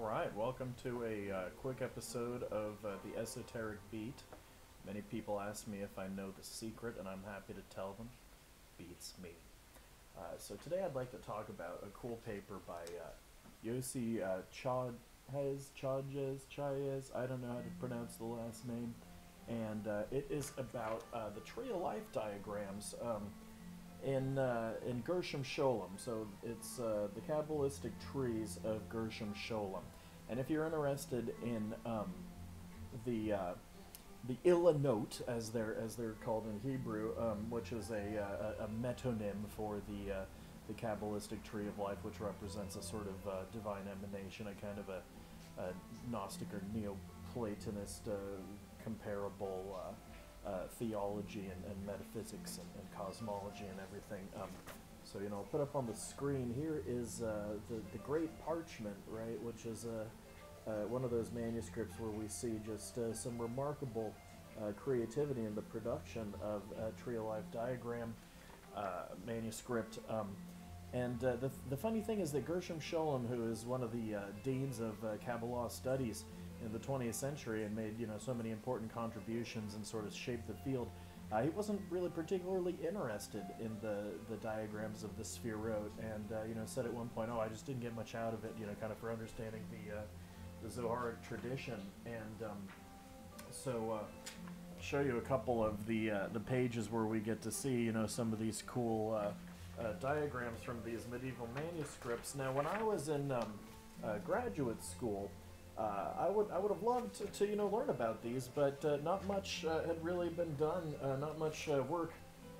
All right, welcome to a uh, quick episode of uh, the Esoteric Beat. Many people ask me if I know the secret, and I'm happy to tell them. Beats me. Uh, so today I'd like to talk about a cool paper by uh, Yossi uh, Chajes, Chajes, Chajes, I don't know how to pronounce the last name, and uh, it is about uh, the tree of life diagrams. Um, in uh, in Gershom Scholem. So it's uh, the Kabbalistic trees of Gershom Scholem. And if you're interested in um, the uh, the Ilanot, as they're as they're called in Hebrew, um, which is a, uh, a, a metonym for the uh, the Kabbalistic tree of life, which represents a sort of uh, divine emanation, a kind of a, a Gnostic or Neoplatonist comparable uh, theology and, and metaphysics and, and, cosmology and everything. Um, so, you know, I'll put up on the screen here is uh, the, the Great Parchment, right, which is uh, one of those manuscripts where we see just uh, some remarkable uh, creativity in the production of a Tree of Life diagram manuscript. Um, and uh, the, the funny thing is that Gershom Scholem, who is one of the uh, deans of uh, Kabbalah studies, in the 20th century and made you know so many important contributions and sort of shaped the field. Uh, he wasn't really particularly interested in the, the diagrams of the sphere Sefirot, and uh, you know said at one point, "Oh, I just didn't get much out of it," you know, kind of for understanding the uh, the Zoharic tradition. And um, so, uh, show you a couple of the uh, the pages where we get to see you know some of these cool uh, diagrams from these medieval manuscripts. Now, when I was in um, graduate school. Uh, I would I would have loved to, to, you know learn about these, but uh, not much uh, had really been done. Uh, not much uh, work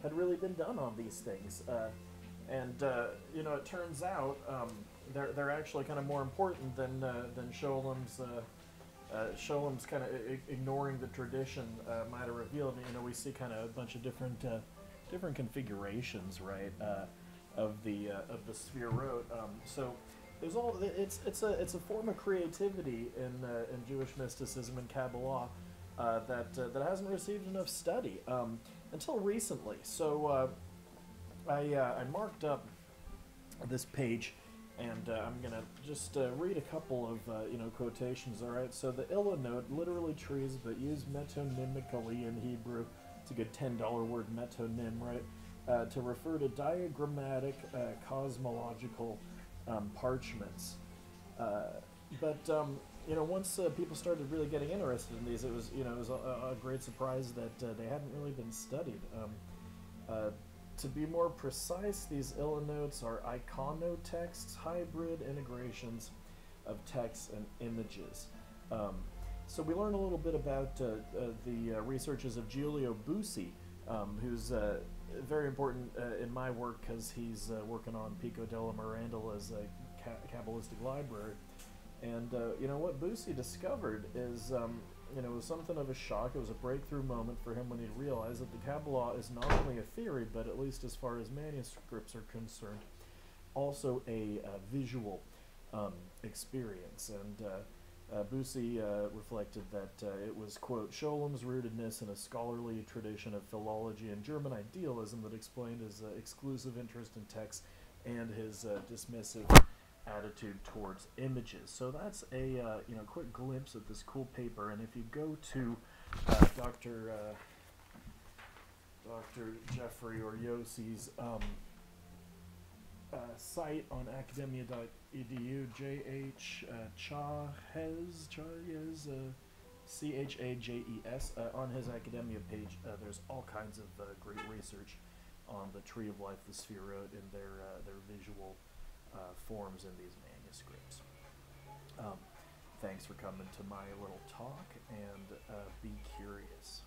had really been done on these things, uh, and you know it turns out um, they're they're actually kind of more important than than Scholem's. Scholem's kind of ignoring the tradition might have revealed. You know, we see kind of a bunch of different different configurations, right, of the of the Sefirot. Um, so there's all it's it's a it's a form of creativity in uh, in Jewish mysticism and Kabbalah uh, that uh, that hasn't received enough study um, until recently. So uh, I uh, I marked up this page, and uh, I'm gonna just read a couple of you know quotations. All right. So the Ilanot, literally trees, but used metonymically in Hebrew. It's a good ten dollar word metonym, right? to refer to diagrammatic cosmological um, parchments. Uh, but um, you know, once uh, people started really getting interested in these, it was you know it was a, a great surprise that uh, they hadn't really been studied. Um, uh, to be more precise, these Ilanotes are iconotexts, hybrid integrations of texts and images. Um, so we learned a little bit about uh, uh, the researches of Giulio Busi, um, who's very important uh, in my work because he's uh, working on Pico della Mirandola as a ca- Kabbalistic library. And uh, you know what Busi discovered is, um, you know, it was something of a shock. It was a breakthrough moment for him when he realized that the Kabbalah is not only a theory, but at least as far as manuscripts are concerned, also a uh, visual um, experience. And uh, Busi uh, reflected that uh, it was, quote, Scholem's rootedness in a scholarly tradition of philology and German idealism that explained his uh, exclusive interest in text and his uh, dismissive attitude towards images. So that's a uh, you know quick glimpse of this cool paper. And if you go to Dr. Dr. Jeffrey or Yossi's um, site on academia.edu edu jh uh, chajes chajes uh, c h a j e s uh, on his academia page. Uh, there's all kinds of uh, great research on the tree of life, the Sefirot, and their uh, their visual uh, forms in these manuscripts. Um, thanks for coming to my little talk, and uh, be curious.